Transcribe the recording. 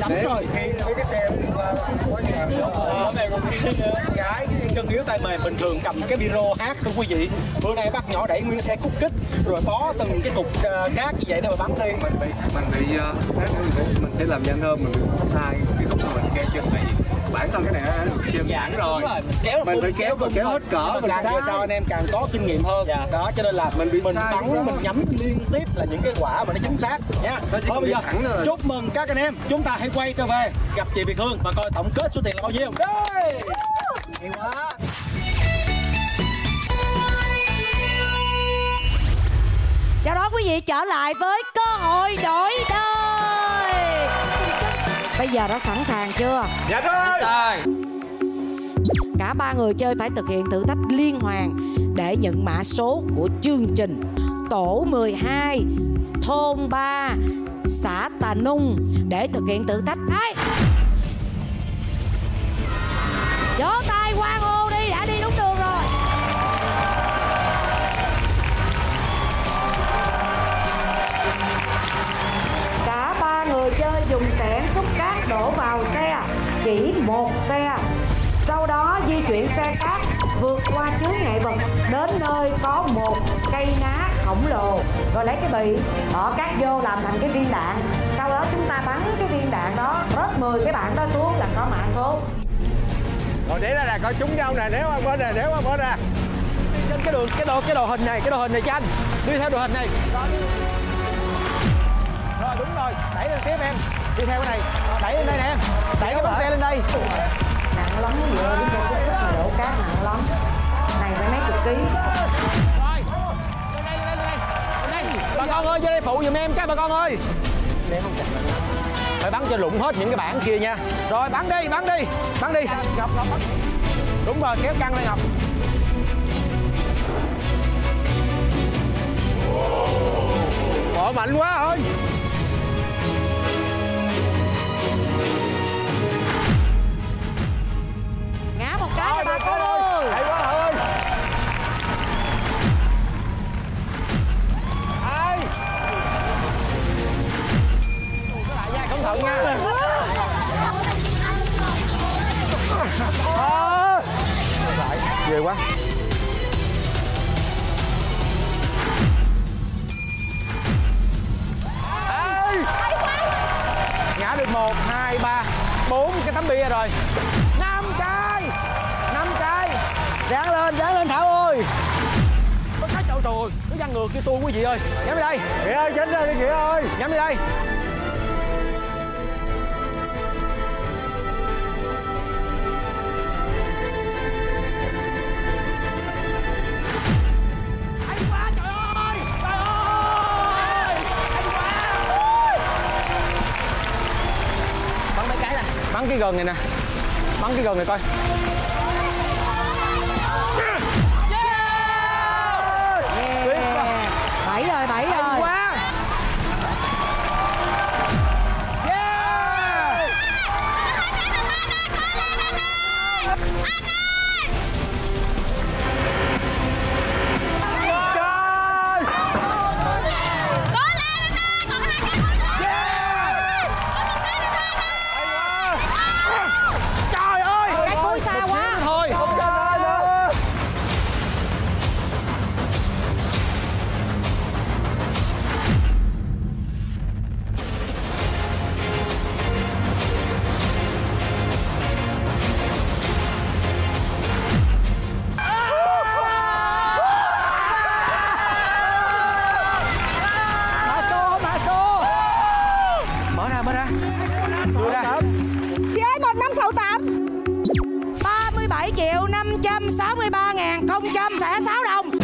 chấm rồi. khi mấy cái xe quá Ờ, này còn khi gái chân yếu tay mềm bình thường cầm cái biro hát thưa quý vị. Bữa nay bác nhỏ đẩy nguyên xe cút kích rồi bó từng cái cục ờ, cát như vậy để mà bắn đi. Mình bị mình bị mình, sẽ làm nhanh hơn mình sai cái mà mình kéo chân thân cái này đã chân sẵn rồi. Mình kéo mình phải kéo mình kéo hết cỡ mình càng về sau anh em càng có kinh nghiệm hơn. Đó cho nên là Mình bị mình bắn mình nhắm liên tiếp là những cái quả mà nó chính xác. Nha. Nó chỉ thôi bây giờ thẳng thôi. chúc mừng các anh em. Chúng ta hãy quay trở về gặp chị Việt Hương và coi tổng kết số tiền là bao nhiêu. Đây hay quá. Chào đón quý vị trở lại với cơ hội đổi đời Bây giờ đã sẵn sàng chưa? Dạ rồi. Cả ba người chơi phải thực hiện thử thách liên hoàn Để nhận mã số của chương trình. Tổ 12 Thôn 3 Xã Tà Nung Để thực hiện thử thách. Đây Vỗ tay đổ vào xe Chỉ một xe. Sau đó di chuyển xe cát vượt qua chướng ngại vật Đến nơi có một cây ná khổng lồ. Rồi lấy cái bì bỏ cát vô làm thành cái viên đạn. Sau đó chúng ta bắn cái viên đạn đó Rớt 10 cái bạn đó xuống là có mã số. Rồi để ra là coi trúng nhau nè Nếu anh bỏ ra nếu anh bỏ ra trên cái đồ cái đồ cái đồ hình này cái đồ hình này cho anh. Đi theo đồ hình này đi theo cái này đẩy lên đây nè em đẩy cái bánh xe lên đây. Nặng lắm vừa đi một chút mà đổ cát nặng lắm. Này phải mấy chục ký. Rồi lên đây lên đây lên đây. Lên đây bà con ơi vô đây phụ giùm em các bà con ơi. Phải bắn cho lụng hết những cái bảng kia nha. Rồi bắn đi bắn đi bắn đi. Ngọc ngọc bắn đúng rồi kéo căng lên ngọc. Bỏ mạnh quá ơi Ghê quá. Ê! ngã được một hai ba bốn cái tấm bia rồi. Năm cái năm cái ráng lên ráng lên thảo ơi. Có cái trời trời nó văng ngược kia tôi quý vị ơi. Nhắm đi đây. Nghĩa ơi tránh ra đi Nghĩa ơi. Nhắm đi đây cái gần này nè bắn cái gần này coi Yeah. Bảy rồi, bảy rồi Chị ơi 1568 37 triệu 563 ngàn 066 đồng.